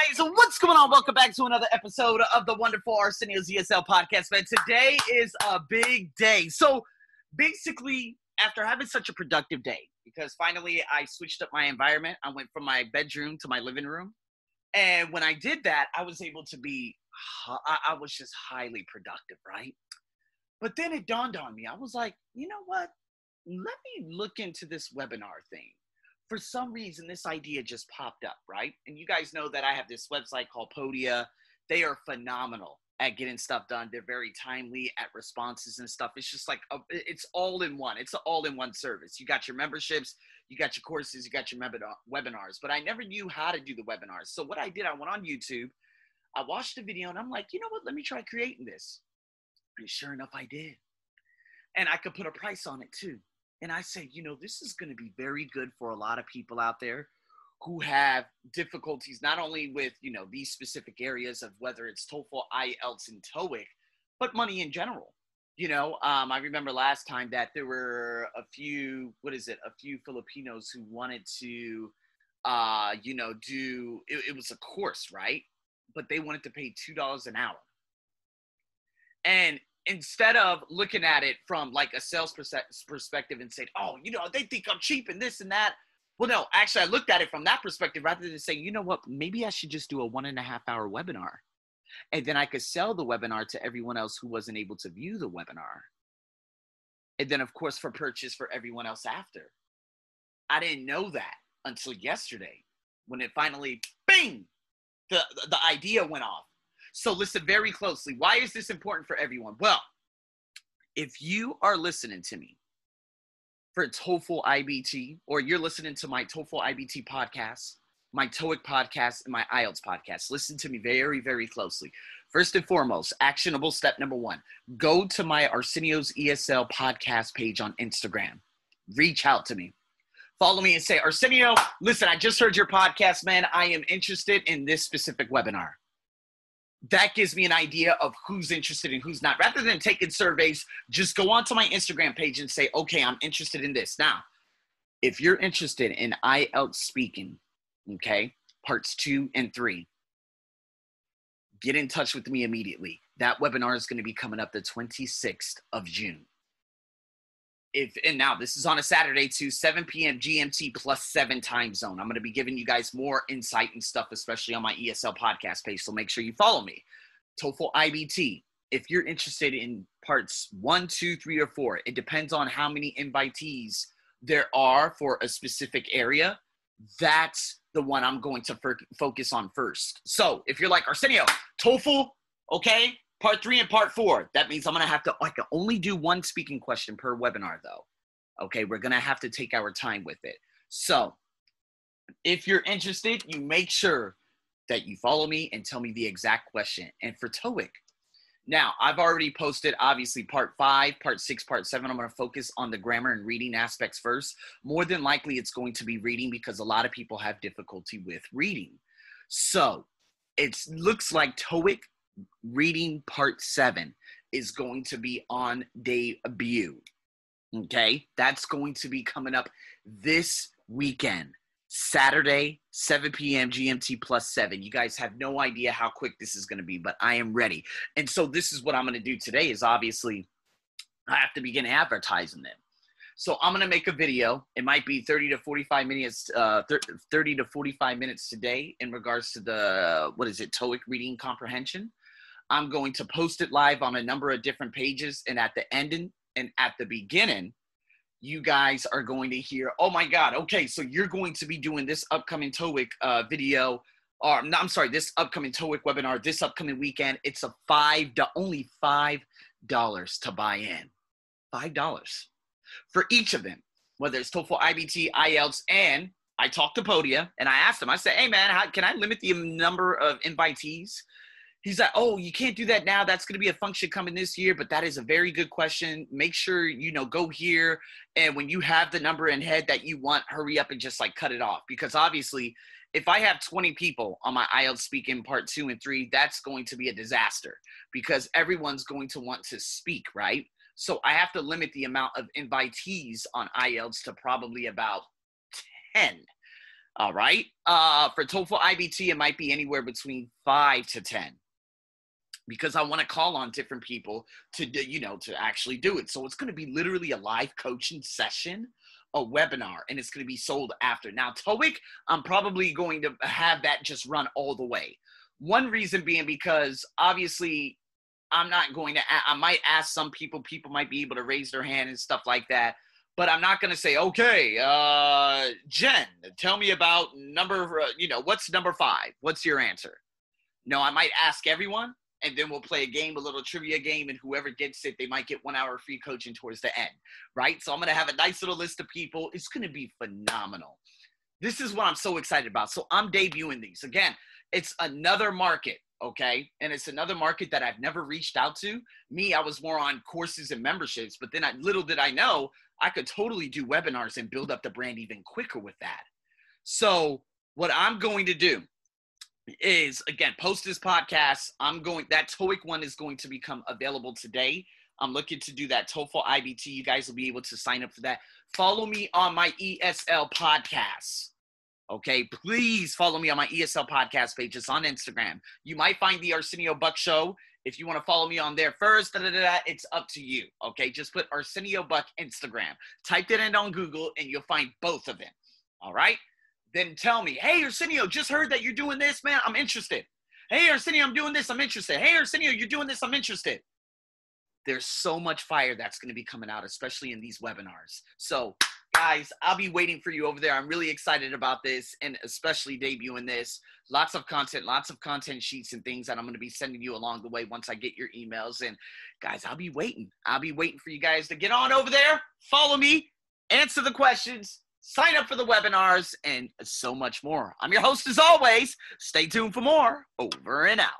guys, what's going on? Welcome back to another episode of the wonderful Arsenio's ESL podcast, man. Today is a big day. So basically, after having such a productive day, because finally I switched up my environment, I went from my bedroom to my living room. And when I did that, I was able to be, I was just highly productive, right? But then it dawned on me. I was like, you know what? Let me look into this webinar thing for some reason this idea just popped up, right? And you guys know that I have this website called Podia. They are phenomenal at getting stuff done. They're very timely at responses and stuff. It's just like oh, a, it's all in one. It's an all in one service. You got your memberships, you got your courses, you got your webinars. But I never knew how to do the webinars. So what I did, I went on YouTube, I watched the video, and I'm like, you know what? Let me try creating this. And sure enough, I did. And I could put a price on it too. And I say, you know, this is going to be very good for a lot of people out there who have difficulties not only with, you know, these specific areas of whether it's TOEFL, IELTS, and TOEIC, but money in general. You know, um, I remember last time that there were a few, what is it, a few Filipinos who wanted to, uh, you know, do, it, it was a course, right? But they wanted to pay $2 an hour. And instead of looking at it from like a sales perspective and saying, oh, you know, they think I'm cheap and this and that. Well, no, actually, I looked at it from that perspective rather than saying, you know what, maybe I should just do a one and a half hour webinar. And then I could sell the webinar to everyone else who wasn't able to view the webinar. And then, of course, for purchase for everyone else after. I didn't know that until yesterday when it finally, bing, the, the idea went off. So listen very closely. Why is this important for everyone? Well, if you are listening to me for TOEFL IBT, or you're listening to my TOEFL IBT podcast, my TOEIC podcast, and my IELTS podcast, listen to me very, very closely. First and foremost, actionable step number one go to my Arsenio's ESL podcast page on Instagram. Reach out to me. Follow me and say, Arsenio, listen, I just heard your podcast, man. I am interested in this specific webinar that gives me an idea of who's interested and who's not. Rather than taking surveys, just go onto my Instagram page and say, okay, I'm interested in this. Now, if you're interested in IELTS speaking, okay, parts two and three, get in touch with me immediately. That webinar is going to be coming up the 26th of June if and now this is on a Saturday too, 7 p.m. GMT plus seven time zone. I'm going to be giving you guys more insight and stuff, especially on my ESL podcast page. So make sure you follow me. TOEFL IBT. If you're interested in parts one, two, three, or four, it depends on how many invitees there are for a specific area. That's the one I'm going to focus on first. So if you're like Arsenio, TOEFL, okay, Part three and part four. That means I'm gonna have to. I can only do one speaking question per webinar, though. Okay, we're gonna have to take our time with it. So, if you're interested, you make sure that you follow me and tell me the exact question. And for TOEIC, now I've already posted obviously part five, part six, part seven. I'm going to focus on the grammar and reading aspects first. More than likely, it's going to be reading because a lot of people have difficulty with reading. So it looks like TOEIC reading part seven is going to be on debut. Okay, that's going to be coming up this weekend, Saturday, 7 p.m. GMT plus seven. You guys have no idea how quick this is going to be, but I am ready. And so, this is what I'm going to do today is obviously I have to begin advertising them. So I'm gonna make a video. It might be 30 to 45 minutes, uh, 30 to 45 minutes today in regards to the what is it, TOEIC reading comprehension. I'm going to post it live on a number of different pages. And at the ending and at the beginning, you guys are going to hear, oh my God, okay, so you're going to be doing this upcoming TOEIC uh, video, or no, I'm sorry, this upcoming TOEIC webinar this upcoming weekend. It's a five, only five dollars to buy in, five dollars for each of them, whether it's TOEFL, IBT, IELTS, and I talked to Podia and I asked them, I said, hey man, how, can I limit the number of invitees? He's like, oh, you can't do that now. That's going to be a function coming this year, but that is a very good question. Make sure, you know, go here. And when you have the number in head that you want, hurry up and just like cut it off. Because obviously, if I have 20 people on my IELTS speaking part two and three, that's going to be a disaster because everyone's going to want to speak, right? So I have to limit the amount of invitees on IELTS to probably about 10 All right. Uh, for TOEFL IBT, it might be anywhere between five to 10 because I want to call on different people to, do, you know, to actually do it. So it's going to be literally a live coaching session, a webinar, and it's going to be sold after. Now, TOEIC, I'm probably going to have that just run all the way. One reason being because obviously I'm not going to, I might ask some people, people might be able to raise their hand and stuff like that but I'm not going to say, okay, uh, Jen, tell me about number, uh, you know, what's number five? What's your answer? No, I might ask everyone, and then we'll play a game, a little trivia game, and whoever gets it, they might get one hour free coaching towards the end, right? So I'm to have a nice little list of people. It's to be phenomenal. This is what I'm so excited about. So I'm debuting these. Again, it's another market okay and it's another market that i've never reached out to me i was more on courses and memberships but then I, little did i know I could totally do webinars and build up the brand even quicker with that. So, what I'm going to do is again post this podcast. I'm going that TOEIC one is going to become available today. I'm looking to do that TOEFL IBT. You guys will be able to sign up for that. Follow me on my ESL podcast. Okay, please follow me on my ESL podcast page. It's on Instagram. You might find the Arsenio Buck Show. If you want to follow me on there first, da, da, da, it's up to you. Okay, just put Arsenio Buck Instagram. Type it in on Google and you'll find both of them. All right, then tell me, hey Arsenio, just heard that you're doing this, man. I'm interested. Hey Arsenio, I'm doing this. I'm interested. Hey Arsenio, you're doing this. I'm interested. There's so much fire that's going to be coming out, especially in these webinars. So guys, I'll be waiting for you over there. I'm really excited about this and especially debuting this. Lots of content, lots of content sheets and things that I'm going to be sending you along the way once I get your emails. And guys, I'll be waiting. I'll be waiting for you guys to get on over there, follow me, answer the questions, sign up for the webinars, and so much more. I'm your host as always. Stay tuned for more. Over and out.